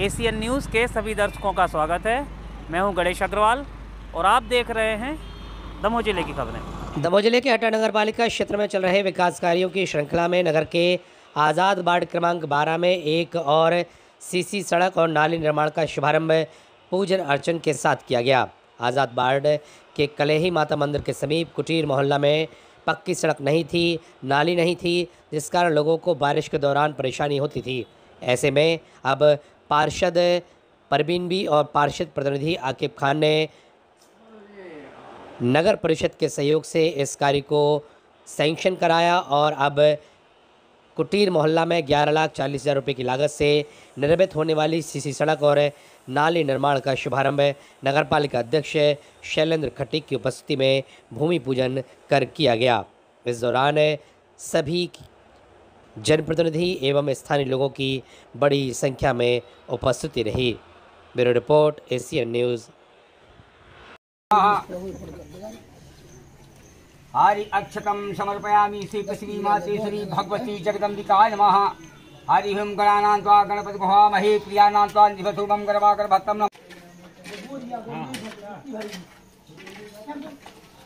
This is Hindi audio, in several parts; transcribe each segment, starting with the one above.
एशियन न्यूज़ के सभी दर्शकों का स्वागत है। मैं हूँ गणेश अग्रवाल और आप देख रहे हैं दमोह ज़िले की खबरें। दमोह ज़िले के हटा नगर पालिका क्षेत्र में चल रहे विकास कार्यों की श्रृंखला में नगर के आज़ाद वार्ड क्रमांक 12 में एक और सीसी सड़क और नाली निर्माण का शुभारंभ पूजन अर्चन के साथ किया गया। आज़ाद वार्ड के कलेही माता मंदिर के समीप कुटीर मोहल्ला में पक्की सड़क नहीं थी, नाली नहीं थी, जिस कारण लोगों को बारिश के दौरान परेशानी होती थी। ऐसे में अब पार्षद परवीन बी और पार्षद प्रतिनिधि आकिब खान ने नगर परिषद के सहयोग से इस कार्य को सैंक्शन कराया और अब कुटीर मोहल्ला में ग्यारह लाख चालीस हज़ार रुपये की लागत से निर्मित होने वाली सीसी सड़क और नाली निर्माण का शुभारंभ नगर पालिका अध्यक्ष शैलेंद्र खटीक की उपस्थिति में भूमि पूजन कर किया गया। इस दौरान सभी जनप्रतिनिधि एवं स्थानीय लोगों की बड़ी संख्या में उपस्थिति रही। Bureau report Asian news. Hari अक्षतम समर्पयामि श्री पृथ्वी माते श्री भगवती जगदम्बिकाय नमः। हरि ओम गणानां गणपति भवामहे प्रियानां त्वा निभसुभं गर्भाकर नमः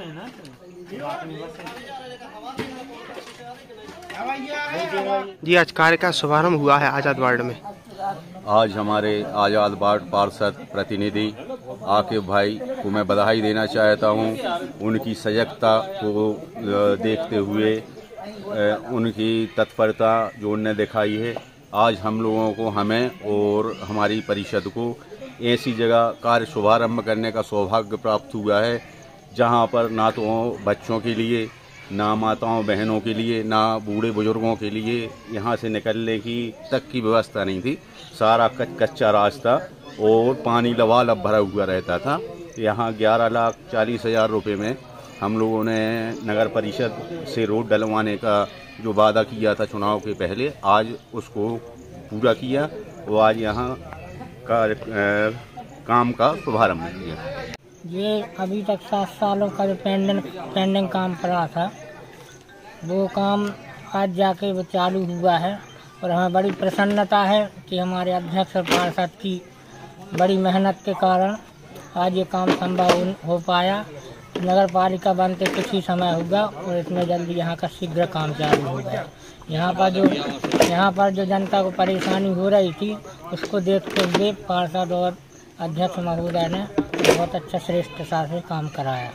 है ना? जी आज कार्य का शुभारंभ हुआ है आज़ाद वार्ड में। आज हमारे आज़ाद वार्ड पार्षद प्रतिनिधि आकिब भाई को मैं बधाई देना चाहता हूँ। उनकी सजगता को देखते हुए उनकी तत्परता जो उनने दिखाई है आज हम लोगों को हमें और हमारी परिषद को ऐसी जगह कार्य शुभारंभ करने का सौभाग्य प्राप्त हुआ है जहाँ पर ना तो बच्चों के लिए, ना माताओं, बहनों के लिए, ना बूढ़े बुज़ुर्गों के लिए यहाँ से निकलने की तक की व्यवस्था नहीं थी। सारा कच कच्चा रास्ता और पानी लबालब भरा हुआ रहता था। यहाँ ग्यारह लाख चालीस हज़ार रुपये में हम लोगों ने नगर परिषद से रोड डलवाने का जो वादा किया था चुनाव के पहले, आज उसको पूरा किया और आज यहाँ का काम का शुभारंभ किया। ये अभी तक सात सालों का जो पेंडिंग पेंडिंग काम पड़ा था, वो काम आज जाके वो चालू हुआ है और हमें बड़ी प्रसन्नता है कि हमारे अध्यक्ष और पार्षद की बड़ी मेहनत के कारण आज ये काम संभव हो- पाया। नगर पालिका बनते कुछ ही समय होगा और इतने जल्दी यहाँ का शीघ्र काम चालू हो गया। यहाँ पर जो, यहाँ पर जो जनता को परेशानी हो रही थी, उसको देखते हुए पार्षद और अध्यक्ष महोदय ने बहुत अच्छा श्रेष्ठता से काम कराया।